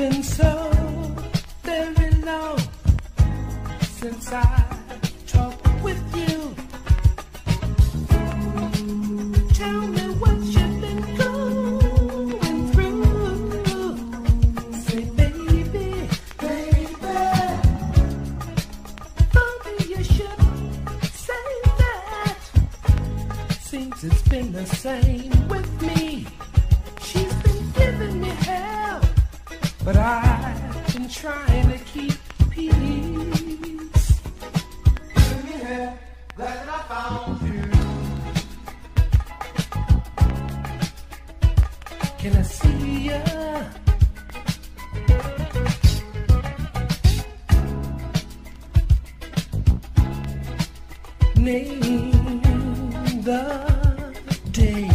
been so very long since I talked with you. Tell me what you've been going through. Say, baby, baby, you should say that. Seems it's been the same. But I've been trying to keep peace. Glad that I found you. Can I see ya? Name the day.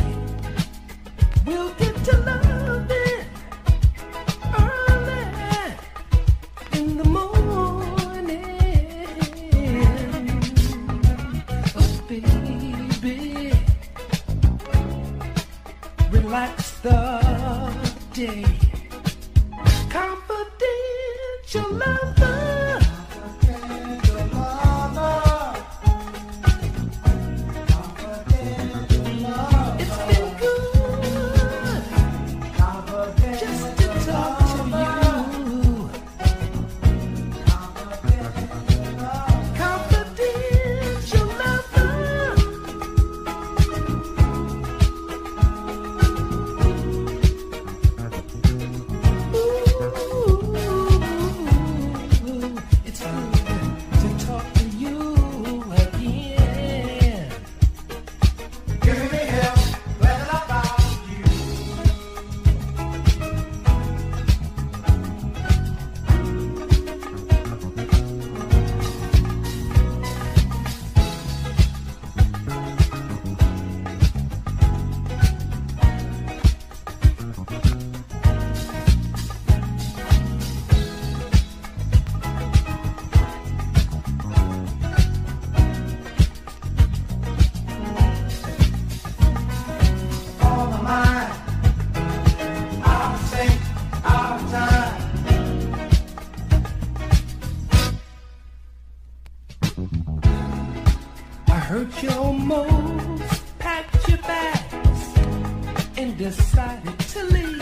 Day. Confidential lover. Heard you almost packed your bags and decided to leave.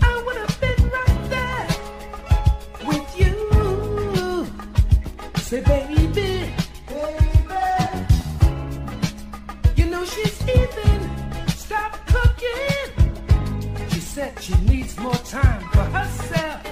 I would have been right there with you. Say, baby, baby. You know she's even stopped cooking. She said she needs more time for herself.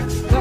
you